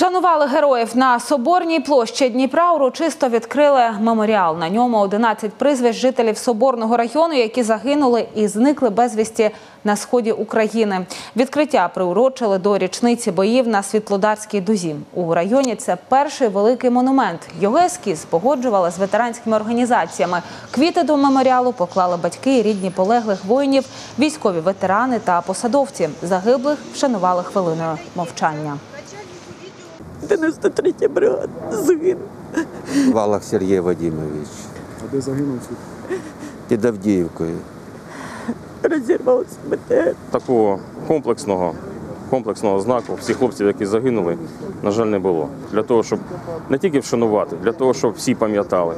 Вшанували героїв на Соборній площі Дніпра. Урочисто відкрили меморіал. На ньому 11 прізвищ жителів Соборного району, які загинули і зникли безвісті на сході України. Відкриття приурочили до річниці боїв на Світлодарській дузі. У районі це перший великий монумент. Його ескіз погоджували з ветеранськими організаціями. Квіти до меморіалу поклали батьки і рідні полеглих воїнів, військові ветерани та посадовці. Загиблих вшанували хвилиною мовчання. 93 бригада загинув. Валах Сергій Вадимович А де загинув тут? під Авдіївкою. Розірвався БТР. такого комплексного, комплексного знаку всіх хлопців, які загинули, на жаль, не було. Для того, щоб не тільки вшанувати, для того, щоб всі пам'ятали.